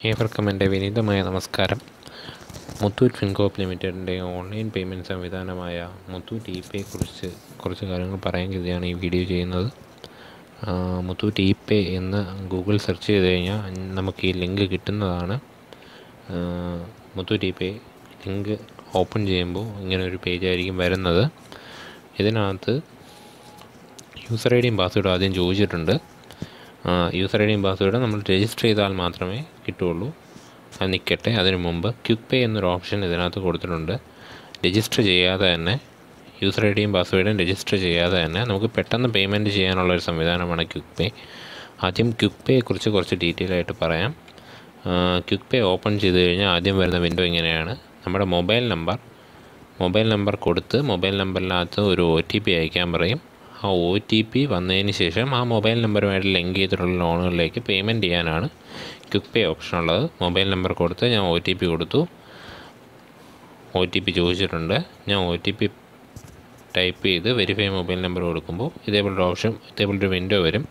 ഏവർക്കും എന്റെ വിനീതമായ നമസ്കാരം. മുത്തൂറ്റ് ഫിൻകോപ്പ് ലിമിറ്റഡിന്റെ ഓൺലൈൻ പേയ്മെന്റ് സംവിധാനമായ മുത്തൂറ്റ് ഇ പേയെക്കുറിച്ച് കുറച്ച് കാര്യങ്ങൾ പറയാൻ കരുതിയാണ് ഈ വീഡിയോ ചെയ്യുന്നത്. മുത്തൂറ്റ് ഇ പേ എന്ന് ഗൂഗിൾ സെർച്ച് ചെയ്ത് കഴിഞ്ഞാൽ നമുക്ക് ഈ ലിങ്ക് കിട്ടുന്നതാണ്. Muthoot e pay link open ചെയ്യുമ്പോൾ ഇങ്ങനെ ഒരു പേജ് ആയിരിക്കും വരുന്നത്. ഇതിനകത്ത് യൂസർ ഐ ഡിയും പാസ്വേഡും ആദ്യം ചോദിച്ചിട്ടുണ്ട്. യൂസർ ഐ ഡിയും പാസ്വേഡും നമ്മൾ രജിസ്റ്റർ ചെയ്താൽ മാത്രമേ കിട്ടുള്ളൂ അത് നിൽക്കട്ടെ. അതിന് മുമ്പ് ക്വിക്ക് പേ എന്നൊരു ഓപ്ഷൻ ഇതിനകത്ത് കൊടുത്തിട്ടുണ്ട്. രജിസ്റ്റർ ചെയ്യാതെ തന്നെ യൂസർ ഐ ഡിയും പാസ്വേഡും രജിസ്റ്റർ ചെയ്യാതെ തന്നെ നമുക്ക് പെട്ടെന്ന് പേയ്മെന്റ് ചെയ്യാനുള്ള ഒരു സംവിധാനമാണ് ക്വിക്ക് പേ ആദ്യം ക്വിക്ക് പേയെക്കുറിച്ച് കുറച്ച് ഡീറ്റെയിൽ ആയിട്ട് പറയാം. ക്വിക്ക് പേ ഓപ്പൺ ചെയ്ത് കഴിഞ്ഞാൽ ആദ്യം വരുന്ന വിൻഡോ ഇങ്ങനെയാണ്. നമ്മുടെ മൊബൈൽ നമ്പർ മൊബൈൽ നമ്പർ കൊടുത്ത് മൊബൈൽ നമ്പറിനകത്ത് ഒരു ഒ ടി പി അയക്കാൻ പറയും. ആ ഒ ടി പി വന്നതിന് ശേഷം ആ മൊബൈൽ നമ്പറുമായിട്ട് ലിങ്ക് ചെയ്തിട്ടുള്ള ലോണുകളിലേക്ക് പേയ്മെന്റ് ചെയ്യാനാണ് ക്വിക്ക് പേ ഓപ്ഷൻ ഉള്ളത്. മൊബൈൽ നമ്പർ കൊടുത്ത് ഞാൻ ഒ ടി പി കൊടുത്തു. ഒ ടി പി ചോദിച്ചിട്ടുണ്ട്. ഞാൻ ഒ ടി പി ടൈപ്പ് ചെയ്ത് വെരിഫൈ മൊബൈൽ നമ്പർ കൊടുക്കുമ്പോൾ ഇതേപോലൊരു ഓപ്ഷൻ ഇതേപോലൊരു വിൻഡോ വരും.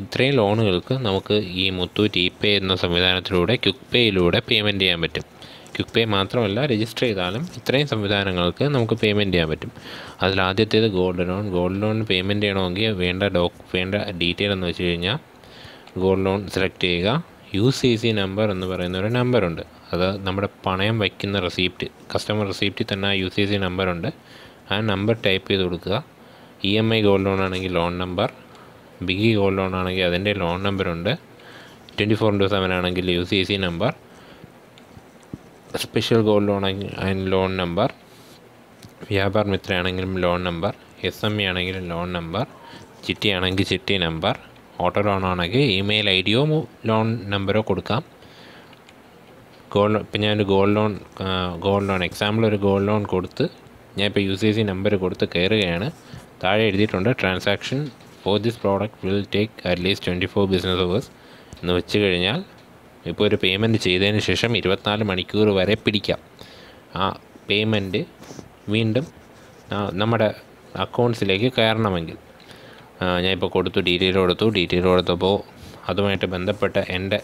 ഇത്രയും ലോണുകൾക്ക് നമുക്ക് ഈ മുത്തൂറ്റ് ഇ പേ എന്ന സംവിധാനത്തിലൂടെ ക്വിക്ക് പേയിലൂടെ പേയ്മെന്റ് ചെയ്യാൻ പറ്റും. ക്വിക്ക് പേ മാത്രമല്ല രജിസ്റ്റർ ചെയ്താലും ഇത്രയും സംവിധാനങ്ങൾക്ക് നമുക്ക് പേയ്മെന്റ് ചെയ്യാൻ പറ്റും. അതിൽ ആദ്യത്തേത് gold loan gold loan payment ചെയ്യണമെങ്കിൽ വേണ്ട ഡോക് വേണ്ട ഡീറ്റെയിൽ എന്ന് വെച്ച് കഴിഞ്ഞാൽ ഗോൾഡ് ലോൺ സെലക്ട് ചെയ്യുക. യു സി സി നമ്പർ എന്ന് പറയുന്ന ഒരു നമ്പറുണ്ട് അത് നമ്മുടെ പണയം വയ്ക്കുന്ന റെസീപ്റ്റ് കസ്റ്റമർ റെസീപ്റ്റിൽ തന്നെ ആ യു സി സി നമ്പറുണ്ട് ആ നമ്പർ ടൈപ്പ് ചെയ്ത് കൊടുക്കുക. E M I gold loan ആണെങ്കിൽ ലോൺ നമ്പർ ബിഗി ഗോൾഡ് ലോൺ ആണെങ്കിൽ അതിന്റെ ലോൺ നമ്പറുണ്ട് ട്വന്റി ഫോർ ഇന്റു സെവൻ ആണെങ്കിൽ U C C number special gold loan ആണെങ്കിൽ ലോൺ നമ്പർ വ്യാപാർ മിത്ര ആണെങ്കിലും loan number S M E ആണെങ്കിലും ലോൺ നമ്പർ ചിട്ടി ആണെങ്കിൽ ചിട്ടി നമ്പർ ഓട്ടോ ലോൺ ആണെങ്കിൽ ഇമെയിൽ ഐ ഡിയോ ലോൺ നമ്പറോ കൊടുക്കാം. ഗോൾഡ് ഇപ്പം ഞാനൊരു gold loan gold loan example ഒരു ഗോൾഡ് ലോൺ കൊടുത്ത് ഞാൻ ഇപ്പോൾ യു സി സി നമ്പർ കൊടുത്ത് കയറുകയാണ്. താഴെ എഴുതിയിട്ടുണ്ട് transaction for this product will take at least twenty four business hours എന്ന് വെച്ച് കഴിഞ്ഞാൽ ഇപ്പോൾ ഒരു പേയ്മെന്റ് ചെയ്തതിന് ശേഷം ഇരുപത്തിനാല് മണിക്കൂർ വരെ പിടിക്കാം. ആ പേയ്മെന്റ് വീണ്ടും നമ്മുടെ അക്കൗണ്ട്സിലേക്ക് കയറണമെങ്കിൽ. ഞാനിപ്പോൾ കൊടുത്തു ഡീറ്റെയിൽ കൊടുത്തു ഡീറ്റെയിൽ കൊടുത്തപ്പോൾ അതുമായിട്ട് ബന്ധപ്പെട്ട എന്റെ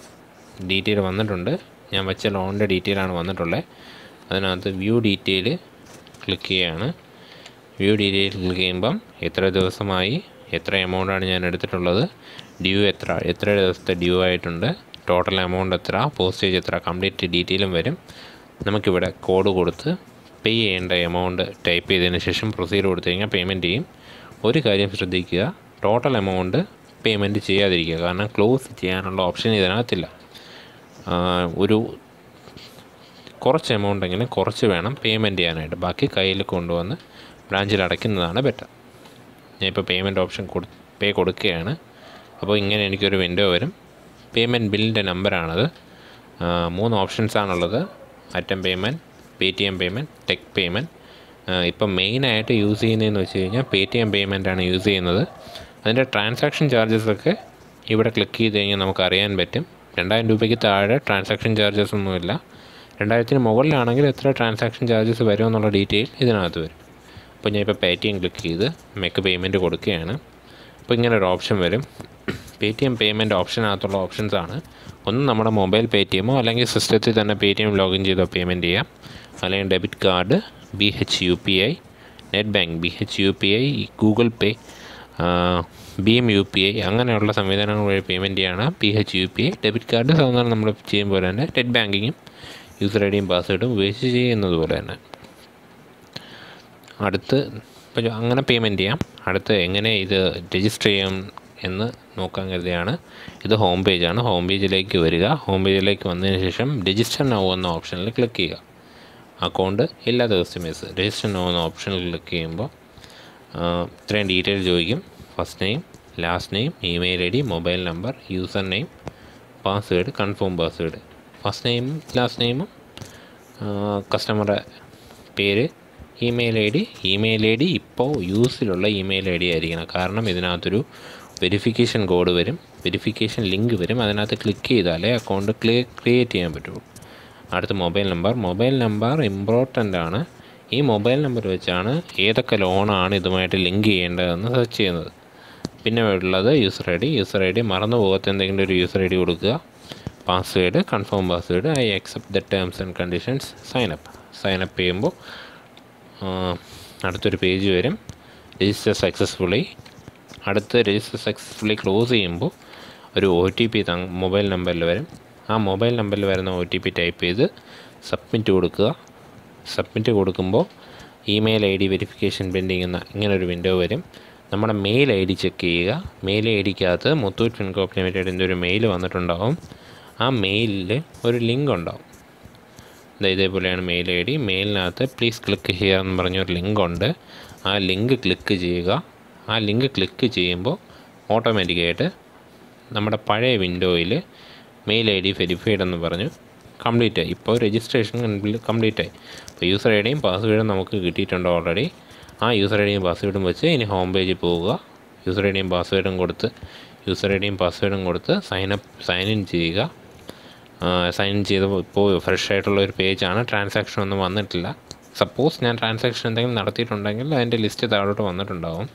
ഡീറ്റെയിൽ വന്നിട്ടുണ്ട്. ഞാൻ വെച്ച ലോണിന്റെ ഡീറ്റെയിലാണ് വന്നിട്ടുള്ളത് അതിനകത്ത് വ്യൂ ഡീറ്റെയിൽ ക്ലിക്ക് ചെയ്യുകയാണ് വ്യൂ ഡീറ്റെയിൽ ക്ലിക്ക് ചെയ്യുമ്പം എത്ര ദിവസമായി എത്ര എമൗണ്ടാണ് ഞാൻ എടുത്തിട്ടുള്ളത് ഡ്യൂ എത്ര എത്ര ദിവസത്തെ ഡ്യൂ ആയിട്ടുണ്ട് ടോട്ടൽ എമൗണ്ട് എത്ര പോസ്റ്റേജ് എത്ര കംപ്ലീറ്റ് ഡീറ്റെയിലും വരും. നമുക്കിവിടെ കോഡ് കൊടുത്ത് പേ ചെയ്യേണ്ട എമൗണ്ട് ടൈപ്പ് ചെയ്തതിന് ശേഷം പ്രൊസീഡ് കൊടുത്തു കഴിഞ്ഞാൽ പേയ്മെന്റ് ചെയ്യും. ഒരു കാര്യം ശ്രദ്ധിക്കുക ടോട്ടൽ എമൗണ്ട് പേയ്മെന്റ് ചെയ്യാതിരിക്കുക. കാരണം ക്ലോസ് ചെയ്യാനുള്ള ഓപ്ഷൻ ഇതിനകത്തില്ല. ഒരു കുറച്ച് എമൗണ്ട് എങ്കിലും കുറച്ച് വേണം പേയ്മെന്റ് ചെയ്യാനായിട്ട്. ബാക്കി കയ്യിൽ കൊണ്ടുവന്ന് ബ്രാഞ്ചിൽ അടയ്ക്കുന്നതാണ് ബെറ്റർ ഞാൻ ഇപ്പോൾ പേയ്മെന്റ് ഓപ്ഷൻ കൊടു പേ കൊടുക്കുകയാണ്. അപ്പോൾ ഇങ്ങനെ എനിക്കൊരു വിൻഡോ വരും. പേയ്മെന്റ് ബില്ലിന്റെ നമ്പറാണത് മൂന്ന് ഓപ്ഷൻസ് ആണുള്ളത്. Atom payment Paytm payment tech payment ഇപ്പം മെയിനായിട്ട് യൂസ് ചെയ്യുന്നതെന്ന് വെച്ച് കഴിഞ്ഞാൽ പേ ടി എം പേയ്മെന്റാണ് യൂസ് ചെയ്യുന്നത്. അതിന്റെ ട്രാൻസാക്ഷൻ ചാർജസ് ഒക്കെ ഇവിടെ ക്ലിക്ക് ചെയ്ത് കഴിഞ്ഞാൽ നമുക്ക് അറിയാൻ പറ്റും. രണ്ടായിരം രൂപയ്ക്ക് താഴെ ട്രാൻസാക്ഷൻ ചാർജസ് ഒന്നുമില്ല. രണ്ടായിരത്തിന് മുകളിലാണെങ്കിൽ എത്ര ട്രാൻസാക്ഷൻ ചാർജസ് വരുമെന്നുള്ള ഡീറ്റെയിൽ ഇതിനകത്ത് വരും. അപ്പോൾ ഞാൻ ഇപ്പോൾ പേ ടി എം ക്ലിക്ക് ചെയ്ത് മെക്ക് പേയ്മെന്റ് കൊടുക്കുകയാണ്. അപ്പോൾ ഇങ്ങനെ ഒരു ഓപ്ഷൻ വരും. പേ ടി എം പേയ്മെന്റ് ഓപ്ഷനകത്തുള്ള ഓപ്ഷൻസ് ആണ്. ഒന്ന് നമ്മുടെ മൊബൈൽ പേ ടി എമ്മോ അല്ലെങ്കിൽ സിസ്റ്റത്തിൽ തന്നെ പേ ടി എം ലോഗിൻ ചെയ്തോ പേയ്മെന്റ് ചെയ്യാം. അല്ലെങ്കിൽ debit card B H U P I net bank B H U P I Google Pay B M U P I അങ്ങനെയുള്ള സംവിധാനങ്ങൾ വഴി പേയ്മെന്റ് ചെയ്യണം B H U P I debit card സാധാരണ നമ്മൾ ചെയ്യുമ്പോൾ തന്നെ നെറ്റ് ബാങ്കിങ്ങും യൂസർ ഐ ഡിയും പാസ്വേഡും ഉപയോഗിച്ച് ചെയ്യുന്നത് പോലെ തന്നെ. അടുത്ത് ഇപ്പോൾ അങ്ങനെ പേയ്മെന്റ് ചെയ്യാം. അടുത്ത് എങ്ങനെ ഇത് രജിസ്റ്റർ ചെയ്യാം എന്ന് നോക്കാൻ കരുതിയാണ്. ഇത് ഹോം പേജാണ് ഹോം പേജിലേക്ക് വരിക. ഹോം പേജിലേക്ക് വന്നതിന് ശേഷം രജിസ്റ്റർ നൗ എന്ന ഓപ്ഷനിൽ ക്ലിക്ക് ചെയ്യുക. അക്കൗണ്ട് ഇല്ലാത്ത കസ്റ്റമേഴ്സ് രജിസ്റ്റർ നൗ എന്ന ഓപ്ഷനിൽ ക്ലിക്ക് ചെയ്യുമ്പോൾ ഇത്രയും ഡീറ്റെയിൽ ചോദിക്കും. First name last name email I D mobile number user name password confirm password first നെയിമും ലാസ്റ്റ് നെയിമും കസ്റ്റമറുടെ പേര് email I D. Email I D ഇപ്പോൾ യൂസിലുള്ള ഇമെയിൽ ഐ ഡി ആയിരിക്കണം. കാരണം ഇതിനകത്തൊരു വെരിഫിക്കേഷൻ കോഡ് വരും. വെരിഫിക്കേഷൻ ലിങ്ക് വരും. അതിനകത്ത് ക്ലിക്ക് ചെയ്താലേ അക്കൗണ്ട് ക്ലേ ക്രിയേറ്റ് ചെയ്യാൻ പറ്റുള്ളൂ. അടുത്ത mobile number mobile number important ആണ്. ഈ മൊബൈൽ നമ്പർ വെച്ചാണ് ഏതൊക്കെ ലോണാണ് ഇതുമായിട്ട് ലിങ്ക് ചെയ്യേണ്ടതെന്ന് സെർച്ച് ചെയ്യുന്നത്. പിന്നെ ഉള്ളത് user I D user I D മറന്നു പോകാത്ത എന്തെങ്കിലും ഒരു യൂസർ ഐ ഡി കൊടുക്കുക password confirm password I accept the terms and conditions sign up sign up ചെയ്യുമ്പോൾ അടുത്തൊരു പേജ് വരും. രജിസ്റ്റർ സക്സസ്ഫുള്ളി അടുത്ത് രജിസ്റ്റർ സക്സസ്ഫുള്ളി ക്ലോസ് ചെയ്യുമ്പോൾ ഒരു ഒ ടി പി മൊബൈൽ നമ്പറിൽ വരും. ആ മൊബൈൽ നമ്പറിൽ വരുന്ന ഒ ടി പി ടൈപ്പ് ചെയ്ത് സബ്മിറ്റ് കൊടുക്കുക. സബ്മിറ്റ് കൊടുക്കുമ്പോൾ email I D verification pending എന്ന ഇങ്ങനൊരു വിൻഡോ വരും. നമ്മുടെ മെയിൽ ഐ ഡി ചെക്ക് ചെയ്യുക. മെയിൽ ഐ ഡിക്കകത്ത് മുത്തൂറ്റ് ഫിൻകോപ്പ് ലിമിറ്റഡിന്റെ ഒരു മെയിൽ വന്നിട്ടുണ്ടാകും ആ മെയിലിൽ ഒരു ലിങ്ക് ഉണ്ടാവും. ഇതേപോലെയാണ് മെയിൽ ഐ ഡി മെയിലിനകത്ത് പ്ലീസ് ക്ലിക്ക് ചെയ്യുക എന്ന് പറഞ്ഞൊരു ലിങ്ക് ഉണ്ട്. ആ ലിങ്ക് ക്ലിക്ക് ചെയ്യുക. ആ ലിങ്ക് ക്ലിക്ക് ചെയ്യുമ്പോൾ ഓട്ടോമാറ്റിക്കായിട്ട് നമ്മുടെ പഴയ വിൻഡോയിൽ മെയിൽ ഐ ഡി വെരിഫൈഡ് എന്ന് പറഞ്ഞു കംപ്ലീറ്റ് ആയി ഇപ്പോൾ രജിസ്ട്രേഷൻ കംപ്ലീറ്റ് ആയി അപ്പോൾ യൂസർ ഐ ഡിയും പാസ്വേഡും നമുക്ക് കിട്ടിയിട്ടുണ്ട് ഓൾറെഡി. ആ യൂസർ ഐ ഡിയും പാസ്വേഡും വെച്ച് ഇനി ഹോം പേജിൽ പോവുക. യൂസർ ഐ ഡിയും പാസ്വേഡും കൊടുത്ത് യൂസർ ഐ ഡിയും പാസ്വേഡും കൊടുത്ത് സൈനപ്പ് സൈൻ ഇൻ ചെയ്യുക. സൈൻ ഇൻ ചെയ്ത് ഇപ്പോൾ ഫ്രഷ് ആയിട്ടുള്ള ഒരു പേജാണ്. ട്രാൻസാക്ഷൻ ഒന്നും വന്നിട്ടില്ല. സപ്പോസ് ഞാൻ ട്രാൻസാക്ഷൻ എന്തെങ്കിലും നടത്തിയിട്ടുണ്ടെങ്കിൽ അതിന്റെ ലിസ്റ്റ് താഴോട്ട് വന്നിട്ടുണ്ടാവും.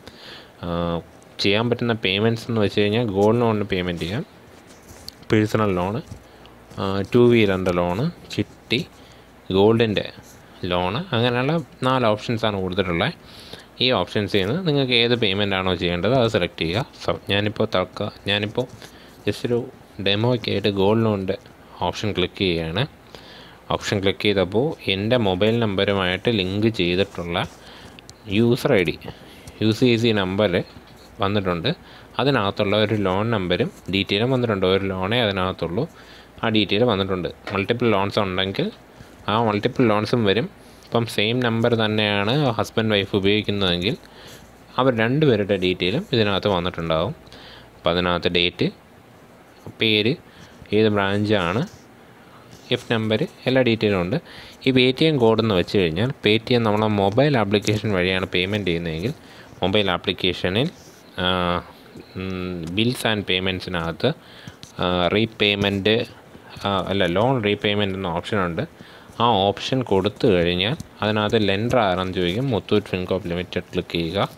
ചെയ്യാൻ പറ്റുന്ന പേയ്മെന്റ്സ് എന്ന് വെച്ച് കഴിഞ്ഞാൽ ഗോൾഡ് ലോണിന് പേയ്മെന്റ് ചെയ്യാം. പേഴ്സണൽ ലോണ് ടു വീലറിന്റെ ലോണ് ചിട്ടി ഗോൾഡിന്റെ ലോണ് അങ്ങനെയുള്ള നാല് ഓപ്ഷൻസാണ് കൊടുത്തിട്ടുള്ളത് ഈ ഓപ്ഷൻസിൽ നിന്ന് നിങ്ങൾക്ക് ഏത് പേയ്മെന്റ് ആണോ ചെയ്യേണ്ടത് അത് സെലക്ട് ചെയ്യുക. സോ ഞാനിപ്പോൾ തക്ക ഞാനിപ്പോൾ ജസ്റ്റ് ഒരു ഡെമോയ്ക്കായിട്ട് ഗോൾഡ് ലോണിന്റെ ഓപ്ഷൻ ക്ലിക്ക് ചെയ്യുകയാണ്. ഓപ്ഷൻ ക്ലിക്ക് ചെയ്തപ്പോൾ എന്റെ മൊബൈൽ നമ്പറുമായിട്ട് ലിങ്ക് ചെയ്തിട്ടുള്ള user I D U C C number വന്നിട്ടുണ്ട്. അതിനകത്തുള്ള ഒരു ലോൺ നമ്പരും ഡീറ്റെയിലും വന്നിട്ടുണ്ട്. ഒരു ലോണേ അതിനകത്തുള്ളൂ. ആ ഡീറ്റെയിൽ വന്നിട്ടുണ്ട്. മൾട്ടിപ്പിൾ ലോൺസ് ഉണ്ടെങ്കിൽ ആ മൾട്ടിപ്പിൾ ലോൺസും വരും. ഇപ്പം സെയിം നമ്പർ തന്നെയാണ് ഹസ്ബൻഡ് വൈഫ് ഉപയോഗിക്കുന്നതെങ്കിൽ അവർ രണ്ടുപേരുടെ ഡീറ്റെയിലും ഇതിനകത്ത് വന്നിട്ടുണ്ടാകും അപ്പോൾ അതിനകത്ത് ഡേറ്റ് പേര് ഏത് ബ്രാഞ്ചാണ് എഫ് നമ്പർ എല്ലാ ഡീറ്റെയിലും ഉണ്ട്. ഈ പേ ടി എം കോഡെന്ന് വെച്ച് കഴിഞ്ഞാൽ പേ ടി എം നമ്മളെ മൊബൈൽ ആപ്ലിക്കേഷൻ വഴിയാണ് പേയ്മെന്റ് ചെയ്യുന്നതെങ്കിൽ മൊബൈൽ ആപ്ലിക്കേഷനിൽ ബിൽസ് ആൻഡ് പേയ്മെന്റ്സിനകത്ത് റീപേയ്മെന്റ് അല്ല ലോൺ റീപേയ്മെന്റ് എന്ന ഓപ്ഷൻ ഉണ്ട്. ആ ഓപ്ഷൻ കൊടുത്തു കഴിഞ്ഞാൽ അതിനകത്ത് ലെൻഡർ ആരെന്ന് ചോദിക്കും. മുത്തൂറ്റ് ഫിൻകോപ്പ് ലിമിറ്റഡ് ക്ലിക്ക് ചെയ്യുക.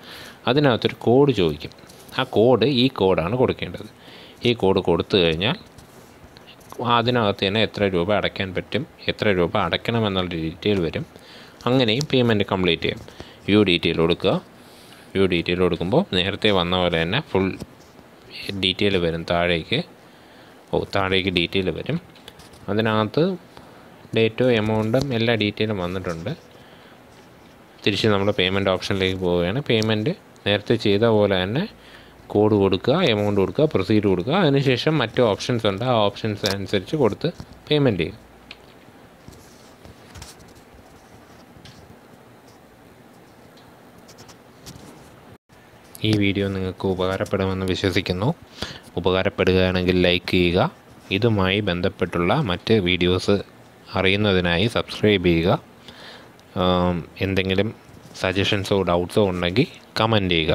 അതിനകത്തൊരു കോഡ് ചോദിക്കും. ആ കോഡ് ഈ കോഡാണ് കൊടുക്കേണ്ടത്. ഈ കോഡ് കൊടുത്തു കഴിഞ്ഞാൽ അതിനകത്ത് തന്നെ എത്ര രൂപ അടയ്ക്കാൻ പറ്റും എത്ര രൂപ അടയ്ക്കണം എന്നുള്ള ഡീറ്റെയിൽ വരും. അങ്ങനെയും പേയ്മെന്റ് കംപ്ലീറ്റ് ചെയ്യാം. യു ഡീറ്റെയിൽ കൊടുക്കുക. യു ഡീറ്റെയിൽ കൊടുക്കുമ്പോൾ നേരത്തെ വന്ന പോലെ തന്നെ ഫുൾ ഡീറ്റെയിൽ വരും താഴേക്ക്. ഓ താഴേക്ക് ഡീറ്റെയിൽ വരും. അതിനകത്ത് ഡേറ്റോ എമൗണ്ടും എല്ലാ ഡീറ്റെയിലും വന്നിട്ടുണ്ട്. തിരിച്ച് നമ്മൾ പേയ്മെന്റ് ഓപ്ഷനിലേക്ക് പോവുകയാണ്. പേയ്മെന്റ് നേരത്തെ ചെയ്ത പോലെ തന്നെ കോഡ് കൊടുക്കുക എമൗണ്ട് കൊടുക്കുക പ്രൊസീഡ് കൊടുക്കുക. അതിനുശേഷം മറ്റു ഓപ്ഷൻസ് ഉണ്ട്. ആ ഓപ്ഷൻസ് അനുസരിച്ച് കൊടുത്ത് പേയ്മെന്റ് ചെയ്യുക. ഈ വീഡിയോ നിങ്ങൾക്ക് ഉപകാരപ്പെടുമെന്ന് വിശ്വസിക്കുന്നു. ഉപകാരപ്പെടുകയാണെങ്കിൽ ലൈക്ക് ചെയ്യുക. ഇതുമായി ബന്ധപ്പെട്ടുള്ള മറ്റ് വീഡിയോസ് അറിയുന്നതിനായി സബ്സ്ക്രൈബ് ചെയ്യുക. എന്തെങ്കിലും സജഷൻസോ ഡൗട്ട്സോ ഉണ്ടെങ്കിൽ കമന്റ് ചെയ്യുക.